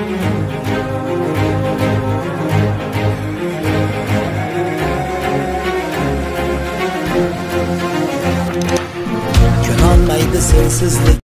Gün anlaydı sensizlik.